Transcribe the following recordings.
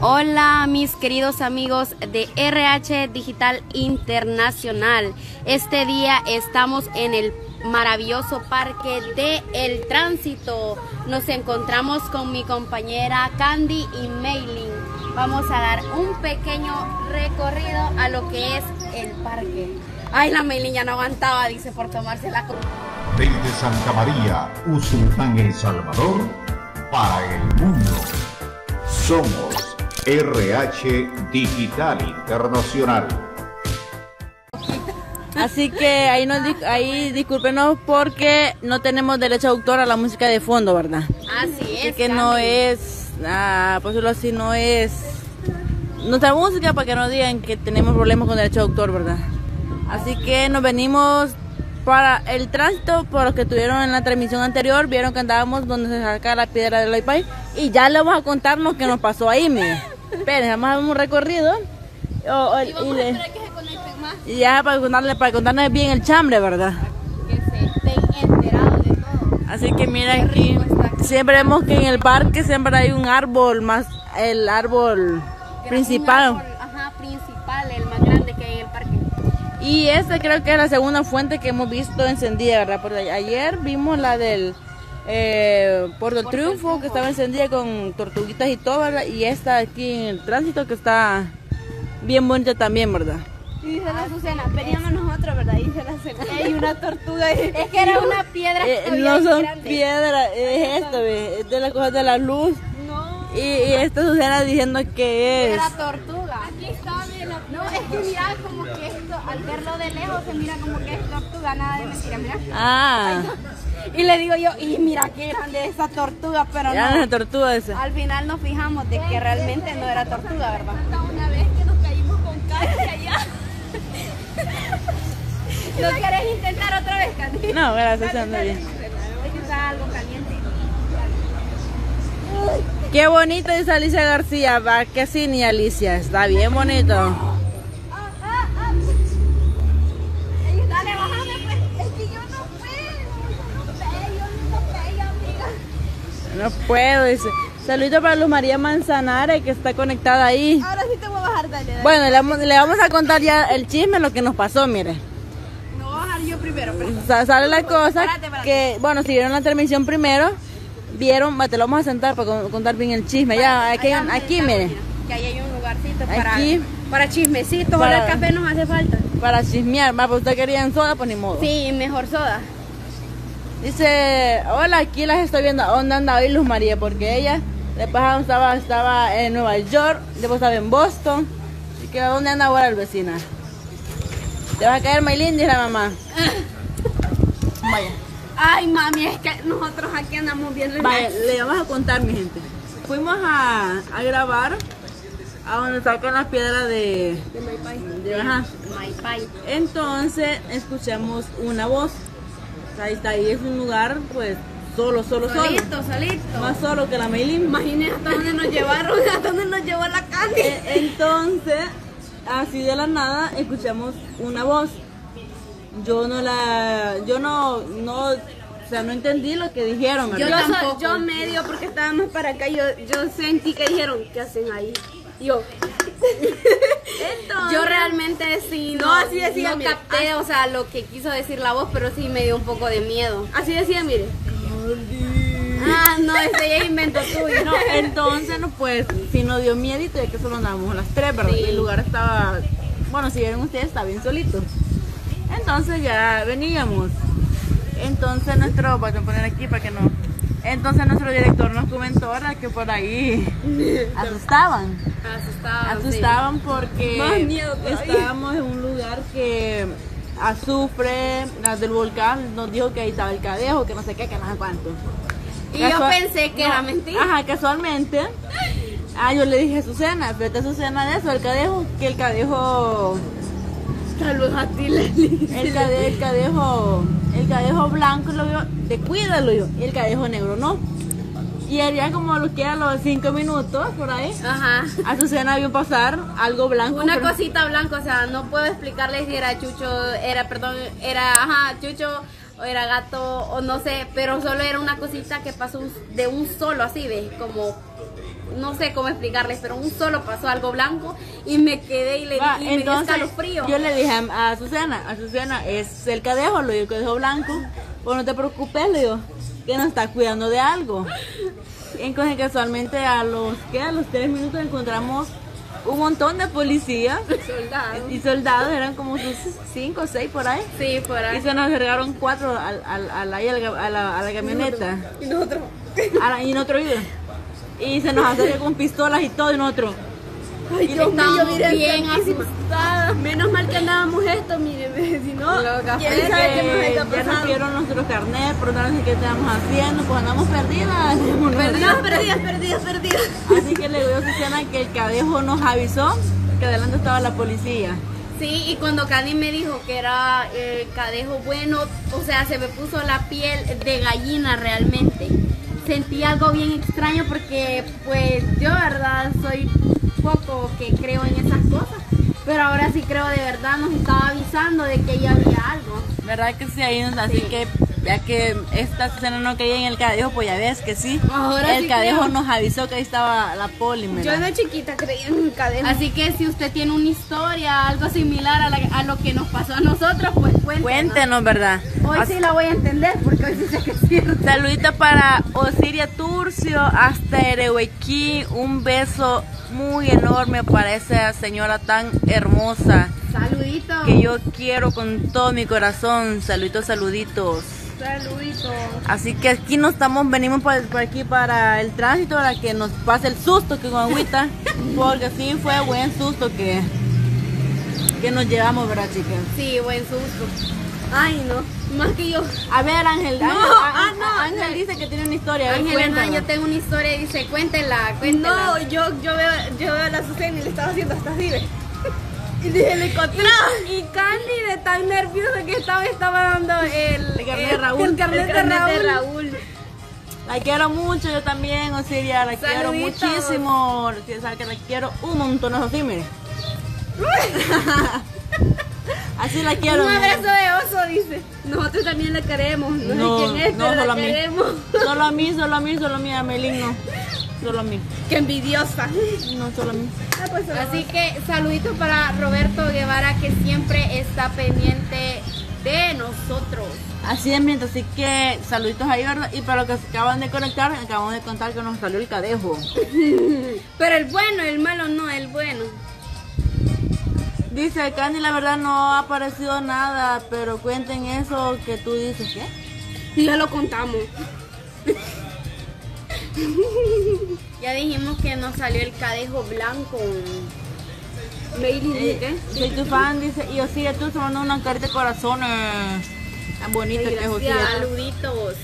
Hola mis queridos amigos de RH Digital Internacional. Este día estamos en el maravilloso parque de El Tránsito. Nos encontramos con mi compañera Candy y Mailing. Vamos a dar un pequeño recorrido a lo que es el parque. Ay, la Mailing ya no aguantaba, dice, por tomarse la Desde Santa María, Usulután, El Salvador, para el mundo. Somos RH Digital Internacional. Así que ahí, nos, ahí discúlpenos porque no tenemos derecho a autor a la música de fondo, ¿verdad? Así es. Así que no es, ah, por decirlo así, no es nuestra música para que no digan que tenemos problemas con derecho de autor, ¿verdad? Así que nos venimos para el tránsito, por los que estuvieron en la transmisión anterior, vieron que andábamos donde se saca la piedra del iPad y ya le vamos a contar lo que nos pasó ahí, mire. Esperen, vamos a dar un recorrido. Y, le- que se conecten más, y ya para contarle, para contarles bien el chambre, ¿verdad? que se estén enterados de todo. Así que mira aquí, siempre vemos que en el parque siempre hay un árbol más, el árbol principal. Árbol, Ajá, principal, el más grande Y esta creo que es la segunda fuente que hemos visto encendida, ¿verdad? Porque ayer vimos la del eh, Puerto del Puerto Triunfo, Triunfo. que estaba encendida con tortuguitas y todo, ¿verdad? Y esta aquí en el tránsito que está bien bonita también, ¿verdad? Y dice la Azucena, veníamos nosotros, ¿verdad? Dice la Azucena. Hay una tortuga. Es que era una piedra Eh, no son piedras, es esto, ¿ve? es de la cosa de la luz. No, Y, y esta Susana diciendo que es... era tortuga. Aquí está. No, es que mira como que esto, al verlo de lejos, se mira como que es tortuga, nada de mentira, mira. Ah, Y le digo yo, y mira qué grande esa tortuga, pero era no. la tortuga esa. Al final nos fijamos de que realmente no era tortuga, ¿verdad? una vez que nos caímos con Katy allá. ¿No quieres intentar otra vez, Candy? No, gracias, anda bien. Es que está algo caliente. Qué bonito dice Alicia García, va que sí, ni Alicia, está bien bonito. No puedo, dice. Saludito para Luz María Manzanares que está conectada ahí. Ahora sí te voy a bajar, dale. dale. Bueno, le vamos, le vamos a contar ya el chisme, lo que nos pasó, mire. Me voy a bajar yo primero, pero... Sa- sale la cosa que, bueno, si vieron la transmisión primero, vieron, te lo vamos a sentar para con- contar bien el chisme. Ya, aquí, Allá aquí, donde mire, Que ahí hay un lugarcito para, Aquí. para chismecitos. Para- el café nos hace falta. para chismear. Va, pues usted quería en soda, pues ni modo. Sí, mejor soda. Dice, hola, aquí las estoy viendo. ¿Dónde anda hoy Luz María? Porque ella después estaba, estaba en Nueva York, después estaba en Boston. Así que ¿dónde anda ahora el vecina? Te vas a caer Maylin, dice la mamá. Vaya, Ay, mami, es que nosotros aquí andamos bien vaya, le vamos a contar, mi gente. Fuimos a, a grabar a donde sacan las piedras de... De pie. de- ajá. Entonces escuchamos una voz. Ahí está, ahí es un lugar, pues, solo, solo, solo. Solito, solito. Más solo que la Maylin. Imagínate hasta dónde nos llevaron, hasta dónde nos llevó la Candy. E- Entonces, así de la nada, escuchamos una voz. Yo no la, yo no, no, o sea, no entendí lo que dijeron, Yo, tampoco. yo medio porque estábamos para acá, yo, yo sentí que dijeron, ¿qué hacen ahí? Yo. Entonces, Yo realmente sí, no, No, así decía, no mire, capté, o sea, lo que quiso decir la voz, pero sí me dio un poco de miedo. Así decía, mire. Ah, no, ese ya es invento tuyo. no, entonces, no, pues, sí nos dio miedito de que solo andábamos las tres, ¿verdad? Sí. El lugar estaba, bueno, si vieron ustedes, está bien solito. Entonces ya veníamos. Entonces nuestro, voy a poner aquí para que no. Entonces nuestro director nos comentó ¿verdad? que por ahí asustaban. Asustaba. asustaban porque Más miedo todavía. estábamos en un lugar que azufre, las del volcán, nos dijo que ahí estaba el cadejo, que no sé qué, que no sé cuánto. Y yo pensé que era mentira. Ajá, casualmente. Ah, yo le dije a Susana, fíjate Susana de eso, el cadejo, que el cadejo, Saludos a ti, el cadejo, el cadejo, el cadejo blanco lo vio, de cuídalo yo, y el cadejo negro no. Y haría como lo que a los cinco minutos por ahí. Ajá. A Susana vio pasar algo blanco. Una pero- cosita blanca, o sea, no puedo explicarles si era Chucho, era, perdón, era, ajá, Chucho, o era gato, o no sé, pero solo era una cosita que pasó de un solo, así, ¿ves? Como no sé cómo explicarles, pero un solo pasó algo blanco y me quedé y le Va, y me dio entonces escalofrío. yo le dije a, a Susana, a Susana, es el cadejo, lo digo, el cadejo blanco, pues no te preocupes, le digo, que nos está cuidando de algo. Entonces casualmente a los, ¿qué? A los tres minutos encontramos un montón de policías y soldados, eran como sus cinco o seis por ahí. Sí, por ahí. Y se nos acercaron cuatro al, al, al- ahí al ga- a, la, a la camioneta. Y nosotros. A la- y nosotros. Y se nos acerca con pistolas y todo y nosotros. Ay, Dios mío, miren, bien asustadas. Menos mal que andábamos esto, miren, si no, quién sabe qué ya nos dieron nuestro carnet, pero no sé qué estábamos haciendo, pues andamos perdidas. Perdidas, perdidas, perdidas, perdidas. Así que le digo a Susana que el cadejo nos avisó que adelante estaba la policía. Sí, y cuando Candy me dijo que era el cadejo bueno, o sea, se me puso la piel de gallina realmente. Sentí algo bien extraño porque, pues, yo, verdad, soy poco que creo en esas cosas. Pero ahora sí creo de verdad, nos estaba avisando de que ya había algo. ¿Verdad que sí? Ahí, nos- así Sí. que ya que esta Susana no creía en el cadejo, pues ya ves que sí. Ahora el sí cadejo creo. nos avisó que ahí estaba la poli, Yo ¿verdad? de chiquita creía en un cadejo. Así que si usted tiene una historia, algo similar a, la- a lo que nos pasó a nosotros, pues cuéntenos. Cuéntenos, ¿verdad? Hoy sí la voy a entender porque hoy sí sé que es cierto. Saludito para Osiria Turcio hasta Erehuequí. Un beso muy enorme para esa señora tan hermosa Saluditos. que yo quiero con todo mi corazón. Saluditos, saluditos. Saluditos. Así que aquí no estamos, venimos por, por aquí para el tránsito para que nos pase el susto que con agüita. Porque sí fue buen susto que, que nos llevamos, ¿verdad, chicas? Sí, buen susto. Ay, no. Más que yo. A ver, Ángel. No, Ángel, ah, Ángel- no, Ángel dice que tiene una historia. a ver, Ángela, no, yo tengo una historia y dice, cuéntela, cuéntela. No, yo, yo, veo, yo veo a la Susana y le estaba haciendo hasta así. Y dije, le encontré. Y Candy de tan nerviosa que estaba, estaba dando el, El carnet de Raúl. el carnet de Raúl. La quiero mucho, yo también, Osiria, la quiero muchísimo. Saben que la quiero un montón, así, mire. así la quiero. Un abrazo de oso, dice. Nosotros también le queremos. No, No, sé quién es, no, pero solo a la mí. queremos. Solo a mí, solo a mí, solo a mí, a Melín no. Solo a mí. Qué envidiosa. No, solo a mí. Ah, pues, solo- Así que saluditos para Roberto Guevara que siempre está pendiente de nosotros. Así es, mientras, así que saluditos ahí, ¿verdad? Y para los que se acaban de conectar, acabamos de contar que nos salió el cadejo. Pero el bueno, el malo no, el bueno. Dice, Candy, la verdad no ha aparecido nada, pero cuenten eso que tú dices, ¿qué? Ya lo contamos. Ya dijimos que nos salió el cadejo blanco. Bailey, Eh, ¿qué? soy tu fan, dice, y Osiria, tú se mandó una carita de corazones. Tan bonita que es Osiria. Saluditos.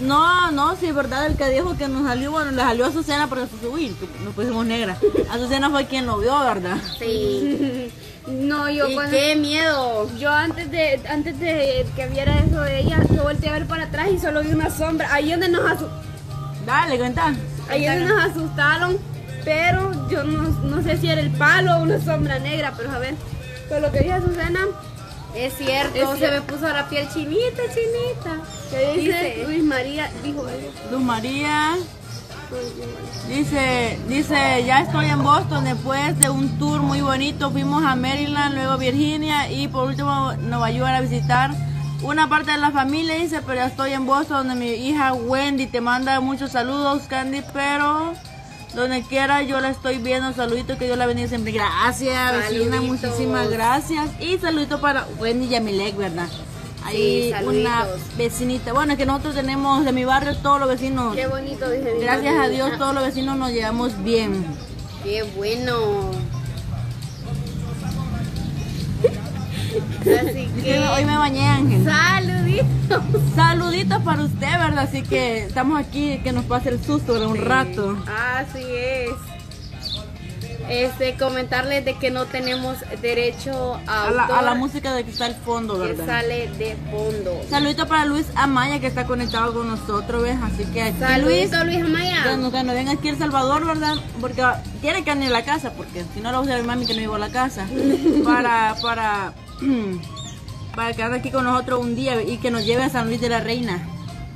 No, no, sí, es verdad, el cadejo que nos salió, bueno, le salió a Susana porque se nos pusimos negra. A Susana fue quien lo vio, ¿verdad? Sí. No, yo y cuando- qué miedo. Yo antes de antes de que viera eso de ella, yo volteé a ver para atrás y solo vi una sombra. Ahí donde nos asu- Dale, cuenta. ahí donde nos asustaron, pero yo no, no sé si era el palo o una sombra negra, pero a ver. Con lo que dije a Susana, Es cierto, Es se cierto. me puso la piel chinita, chinita. que dice, Dice- Luis María, dijo. Luz María. Dice, dice, ya estoy en Boston después de un tour muy bonito. Fuimos a Maryland, luego Virginia y por último Nueva York a visitar una parte de la familia. Dice, pero ya estoy en Boston donde mi hija Wendy te manda muchos saludos, Candy, pero donde quiera yo la estoy viendo. Saluditos, que Dios la bendiga siempre. Gracias, vecina, muchísimas gracias. Y saludito para Wendy Yamilek, ¿verdad? Ahí Sí, una vecinita. Bueno, es que nosotros tenemos de mi barrio todos los vecinos. Qué bonito, dije. mi Gracias a Dios todos los vecinos nos llevamos bien. Qué bueno. Así que Hoy me bañé Ángel. saluditos. Saluditos para usted, ¿verdad? Así que estamos aquí que nos pase el susto de un rato. Así es. Este, comentarles de que no tenemos derecho a, A la, a la música de que está al fondo, que ¿verdad? sale de fondo. Saludito para Luis Amaya que está conectado con nosotros, ¿ves? Así que aquí Luis, Saluditos Luis Amaya. cuando, cuando venga aquí a El Salvador, ¿verdad? Porque quiere que ande a la casa, porque si no lo va a usar mami que no vivo a la casa. Para, para, para que ande aquí con nosotros un día y que nos lleve a San Luis de la Reina.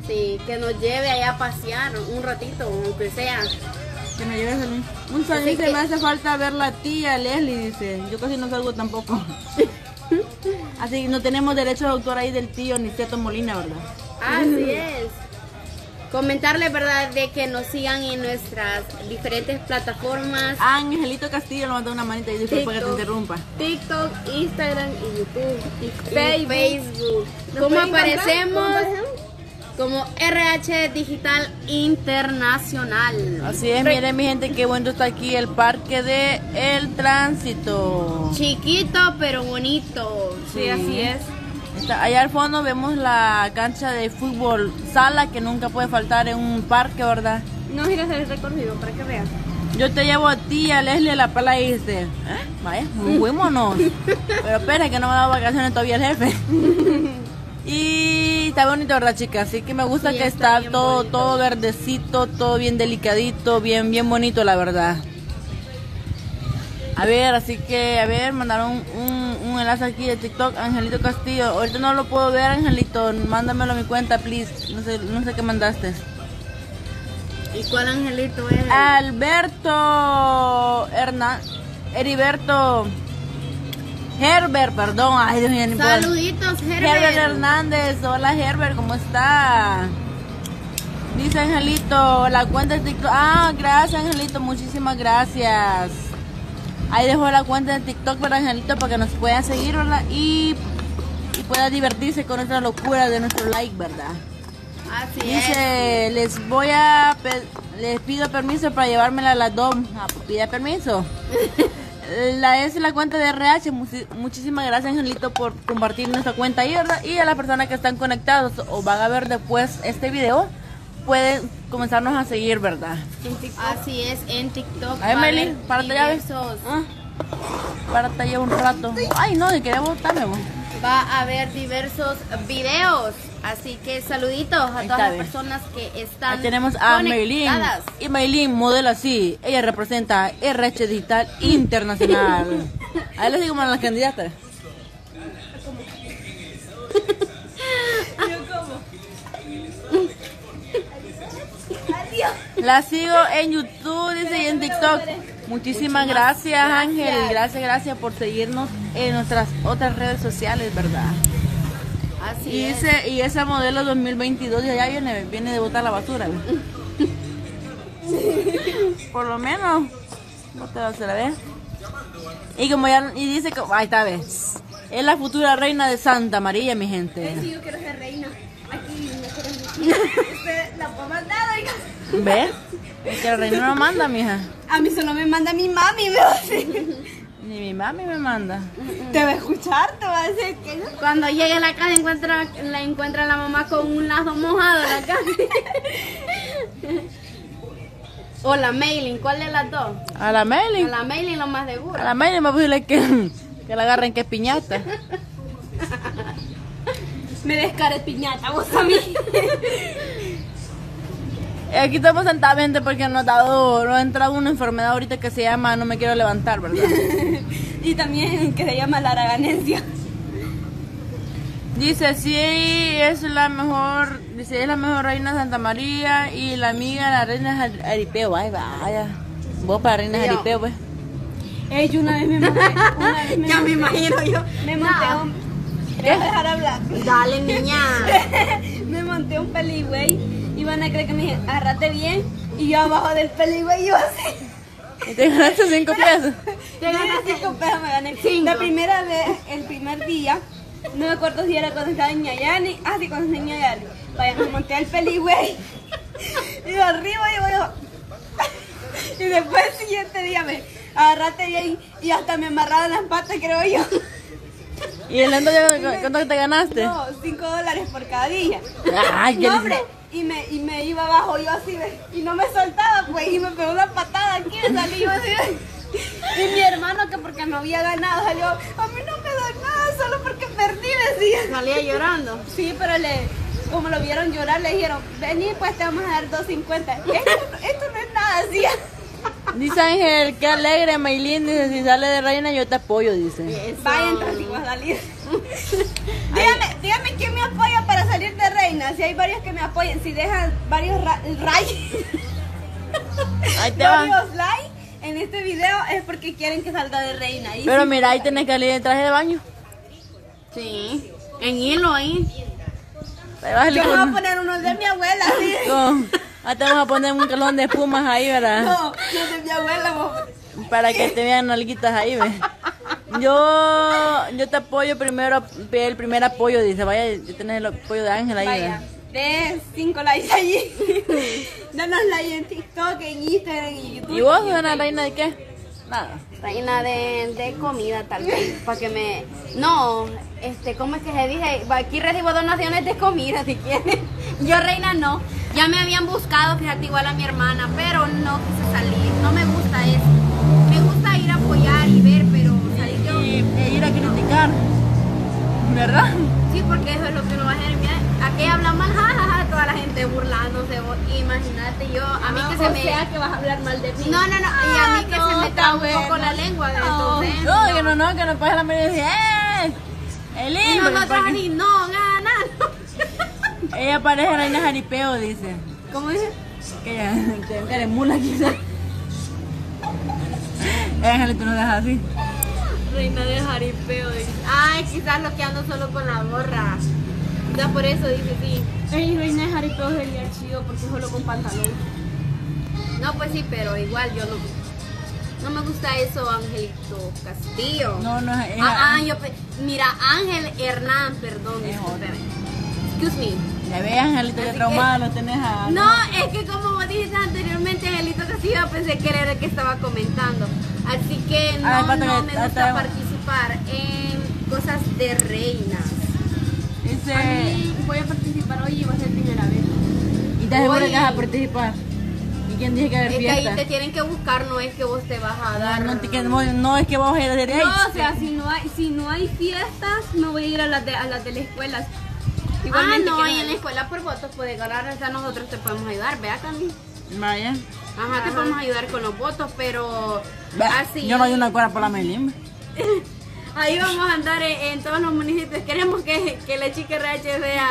Sí, que nos lleve allá a pasear un ratito, aunque sea. Que me lleves. Un dice, que- me hace falta ver la tía Leslie, dice. Yo casi no salgo tampoco. Así que no tenemos derecho de autor ahí del tío Niceto Molina, ¿verdad? Así es. Comentarle, ¿verdad?, de que nos sigan en nuestras diferentes plataformas. Ah, Angelito Castillo le mandó una manita y disculpa que te interrumpa. TikTok, Instagram y YouTube. Y Facebook. Facebook. ¿Nos ¿Cómo aparecemos? Como RH Digital Internacional. Así es, miren mi gente, qué bueno está aquí el parque de El Tránsito. Chiquito pero bonito. Sí, así es. Está, allá al fondo vemos la cancha de fútbol sala que nunca puede faltar en un parque, ¿verdad? No giras el recorrido para que veas. Yo te llevo a ti a Leslie a la pala y dice, ¿eh? Vaya, fuémonos. Pero espera que no me ha dado vacaciones todavía el jefe. Y está bonito, ¿verdad, chicas? Así que me gusta Sí, que está todo, bonito. todo verdecito, todo bien delicadito, bien, bien bonito, la verdad. A ver, así que, a ver, mandaron un, un enlace aquí de TikTok, Angelito Castillo. Ahorita no lo puedo ver, Angelito. Mándamelo a mi cuenta, please. No sé, no sé qué mandaste. ¿Y cuál angelito es? Alberto Hernán, Heriberto Herbert, perdón. Ay, Dios mío. Saluditos, Herbert. Herbert Hernández, hola Herbert, ¿cómo está? Dice Angelito, la cuenta de TikTok. Ah, gracias Angelito, muchísimas gracias. Ahí dejo la cuenta de TikTok para Angelito para que nos pueda seguir, ¿verdad? Y, y pueda divertirse con nuestra locura de nuestro like, ¿verdad? Así es. Dice, les voy a, les pido permiso para llevármela a la DOM. Ah, pues pida permiso. La es la cuenta de RH. Muchísimas gracias, Angelito, por compartir nuestra cuenta ahí, ¿verdad? Y a las personas que están conectados o van a ver después este video, pueden comenzarnos a seguir, ¿verdad? Así es, en TikTok. Ay, Meli, diversos- Ah, párate ya un rato. Ay, no, de querer botarme, vos. Va a haber diversos videos. Así que saluditos a todas las personas que están Ahí tenemos a Maylin. Y Maylin modela así. Ella representa RH Digital Internacional. Ahí les digo más las candidatas. La sigo en YouTube, dice, y en TikTok. Muchísimas gracias, Ángel. Gracias, gracias por seguirnos en nuestras otras redes sociales, ¿verdad? Así Y, es. ese, y esa modelo 2022 ya viene, viene de botar la basura. ¿ve? Por lo menos. No te vas a la ver. Y como ya, y dice que, ahí está, ves. Es la futura reina de Santa María, mi gente. Sí, yo quiero ser reina. Aquí me quiero Usted la mandar, oiga. ¿Ves? Es que la reina no manda, mija. A mí solo me manda mi mami, me va a decir. Ni mi mami me manda. Te va a escuchar, te va a decir que no. Cuando llegue a la casa encuentra, la encuentra la mamá con un lazo mojado en la casa. o la mailing, ¿cuál de las dos? A la A Meli. la mailing lo más A seguro. la Meli me posible que, que la agarren que es piñata. Me descaré piñata, vos a mí. Aquí estamos sentados gente, porque nos ha dado, nos ha entrado una enfermedad ahorita que se llama no me quiero levantar, ¿verdad? y también que se llama la araganencia. Dice, sí, es la mejor, dice, es la mejor reina de Santa María y la amiga de la reina Jaripeo. Ay, vaya. Vos para reina. Jaripeo, pues. Ey, yo una vez me monté, una vez me, Ya me imagino yo. me monté No. Un... ¿Me vas a dejar hablar? Dale, niña. me monté un peligüey y van a creer que me dije, agárrate bien. Y yo abajo del peligüey yo así. Y te ganaste cinco pesos. Te gané cinco pesos, me gané. Cinco. La primera vez, el primer día, no me acuerdo si era cuando estaba en Ñayani. Ah, sí, cuando estaba en Ñayani. Vaya, me monté al peligüey. Y de arriba yo voy Y después el siguiente día me agarraste bien y hasta me amarraron las patas, creo yo. ¿Y el ando cuánto te ganaste? No, cinco dólares por cada día. Ay, qué No, hombre, y me, y me iba abajo yo así, y no me soltaba, pues, y me pegó una patada aquí, me salí yo así. Y mi hermano, que porque no había ganado, salió, a mí no me da nada, solo porque perdí, decía. Salía llorando. Sí, pero le, como lo vieron llorar, le dijeron, vení, pues te vamos a dar 2.50. Esto, esto no es nada, decía. Dice Ángel, qué alegre, Maylin. Dice, si sale de reina yo te apoyo, dice. Eso. Vaya, entonces vas a salir. dígame, dígame quién me apoya para salir de reina. Si hay varios que me apoyen, si dejan varios rayos. Ahí te va. Varios like en este video es porque quieren que salga de reina. Y Pero sí, mira, ahí tenés que salir el traje de baño. Sí. En hilo ahí. Yo me voy a poner uno de mi abuela. ¿sí? Ahí te vamos a poner un calón de espumas ahí, ¿verdad? No, no de mi abuela. vos. Para que te vean nalguitas ahí, ve. Yo, yo te apoyo primero, el primer apoyo, dice, vaya, yo tenés el apoyo de Ángel ahí, Vaya, ve. de 5 likes allí. Danos like en TikTok, en Instagram y YouTube. ¿Y vos, una reina de qué? Nada. Reina de, de comida, tal vez. Para que me. No, este, ¿cómo es que se dice? Aquí recibo donaciones de comida si quieren. Yo, reina, no. Ya me habían buscado, fíjate, igual a mi hermana, pero no quise salir. No me gusta eso. Me gusta ir a apoyar y ver, pero salir yo. Y, e ir a criticar, ¿verdad? Sí, porque eso es lo que uno va a hacer. Mira, aquí habla mal, jajaja, toda la gente burlándose. Imagínate yo, a mí que se o me. sea que vas a hablar mal de mí. No, no, no, y a mí que Ah, se no, me traba un poco la lengua de No. entonces. No, que no, no, que no puedes la media y decir, ¡eh! El Y libro, nosotros porque- así, no, gana. Ella parece reina jaripeo, dice. ¿Cómo dice? Que ella, que mula quizás. Ángel, tú no dejas así. Reina de jaripeo. dice. Ay, quizás lo que ando solo con la gorra. Ya por eso dice sí. Reina de jaripeo sería chido porque solo con pantalón. No, pues sí, pero igual yo no. No me gusta eso, Angelito Castillo. No, no, es. Ah, ah, yo. Mira, Ángel Hernán, perdón, Es discúlpeme. Excuse me. Ya ves, Angelito, Así traumada lo tenés a. No, es que como vos dijiste anteriormente, Angelito Castillo, pensé que era el que estaba comentando. Así que no, espérate, no que- me gusta está- participar en cosas de reinas. Dice. A mí voy a participar hoy y va a ser primera vez. ¿Y te aseguro Oye. que vas a participar? ¿Y quién dice que va a Es haber que ahí fiesta? te tienen que buscar, no es que vos te vas a dar. No, no, que no, no es que vamos a ir a hacer No, o sea, si no hay, si no hay fiestas, me voy a ir a las de, a las de la Ah, Igualmente no, quiero y en la escuela por votos puedes ganar, nosotros te podemos ayudar, vea Candy. Vaya. Ajá, te podemos ayudar con los votos, pero Bah, así. Yo no hay una cuadra por la Melín. Ahí vamos a andar en, en todos los municipios. Queremos que, que la chica RH sea,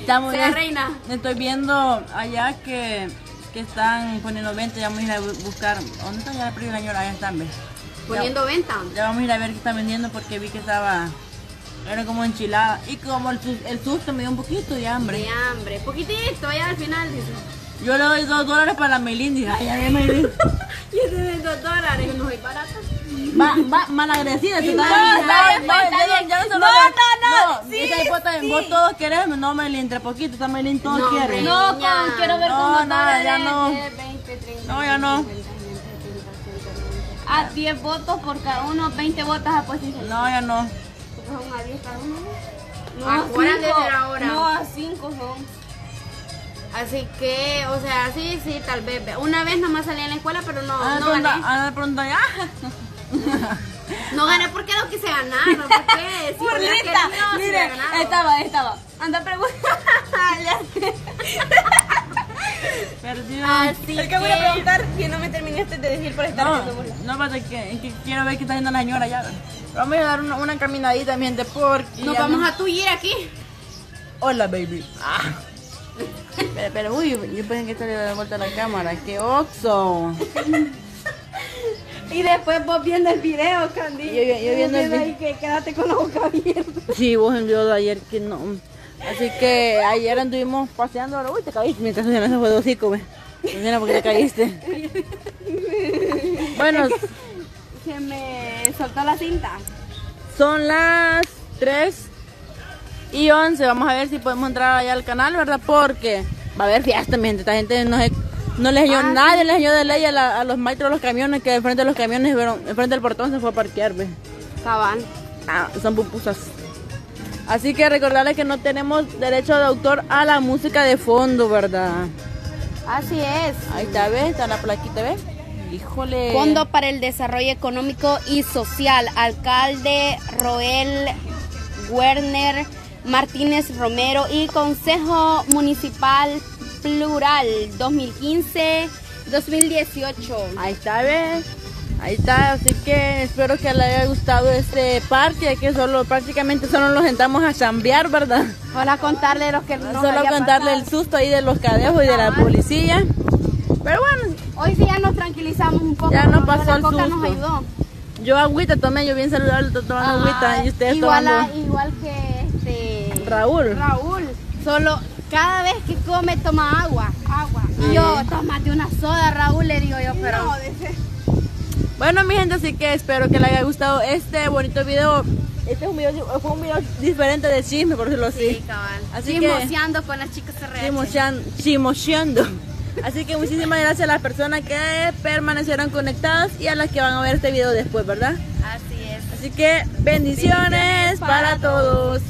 Estamos sea ya- reina. Estoy viendo allá que, que están poniendo venta. Ya vamos a ir a bu- buscar. ¿Dónde está ya la la señora? Allá están, ¿ves? Poniendo venta. Ya vamos a ir a ver qué están vendiendo porque vi que estaba. Era como enchilada. Y como el, sus- el susto me dio un poquito de hambre. De hambre. Poquitito, ya al final dice. Yo le doy dos dólares para la Melín. Dije, ay, ya ve, Melín. Y ese de dos dólares, no soy barata. Va, va, malagradecida. tú No, no, no- no se No, lo- no, no, sí, esa hipota, sí. Vos todos querés, no poquito. Todos No, quieren. No, con, quiero ver No, nada, ya no. 20, 30, No, ya no. 50, 60, 70, 80, A 10 votos por cada uno, 20 votos a posición. No, ya no. Son a 10 cada uno. No, cinco. de. No, a 5 son. Así que, o sea, sí, sí, tal vez. Una vez nomás salí en la escuela, pero no, Ana no gané. Ana pregunta, ya. No gané porque no quise ganar, ¿no? ¿Por qué? Si Burlita, mire, estaba, estaba. Anda preguntando. Perdido. Así Es que voy a preguntar que no me terminaste de decir por estar No, burla. no, espérate, que, que quiero ver qué está haciendo la señora ya. Vamos a dar una, una caminadita, mi gente, porque. Nos vamos no- a tuyir aquí. Hola, baby. Ah. Pero, pero, uy, yo, pensé que esta le daba vuelta a la cámara. ¡Qué oxo! Y después vos viendo el video, Candy. Yo- yo- yo viendo el vi- ahí que quédate con la boca abierta. Sí, vos envió de ayer que no. Así que ayer anduvimos paseando. Uy, te caíste mientras se fue de hocico, ve. Mira, porque te caíste. Bueno, Se me soltó la cinta. son las 3 y 11. Vamos a ver si podemos entrar allá al canal, ¿verdad? Porque va a haber fiesta, mi gente. Esta gente no, se- no les enseñó nadie, les enseñó de ley a, la- a los maestros de los camiones que de frente de los camiones, fueron, de frente del portón se fue a parquear, ve. Cabal. Ah, son pupusas. Así que recordarles que no tenemos derecho de autor a la música de fondo, ¿verdad? Así es. Ahí está, ¿ves? Está la plaquita, ¿ves? Híjole. Fondo para el Desarrollo Económico y Social, alcalde Roel Werner Martínez Romero y Consejo Municipal Plural 2015-2018. Ahí está, ¿ves? Ahí está, así que espero que le haya gustado este parque, que solo prácticamente solo nos sentamos a chambear, ¿verdad? Hola, contarle lo que nos solo contarle pasado. el susto ahí de los cadejos y de la policía. Pero bueno, Hoy sí ya nos tranquilizamos un poco. Ya nos pasó la el coca susto. nos ayudó. Yo agüita tomé, yo bien saludable to- tomando Ajá, agüita y ustedes igual, a- tomando igual que este Raúl. Raúl. Solo cada vez que come toma agua. Agua. Y yo, tómate una soda, Raúl, le digo yo, pero. No, dice. Bueno, mi gente, así que espero que les haya gustado este bonito video. Este es un video, fue un video diferente de chisme, por decirlo así. Sí, cabal. Así que- Chismoseando con las chicas RH. Chimocheando. Así que muchísimas gracias a las personas que permanecieron conectadas y a las que van a ver este video después, ¿verdad? Así es. Así que bendiciones, Bendiciones para para todos.